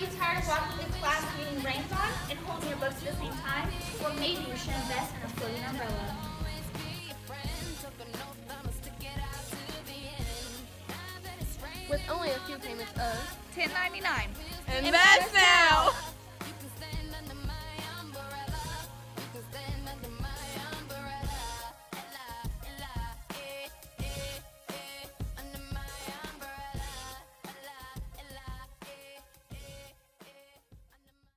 you tired of walking to class reading reins on and holding your books at the same time? Well, maybe you should invest in a floating umbrella. With only a few payments of $10.99. Invest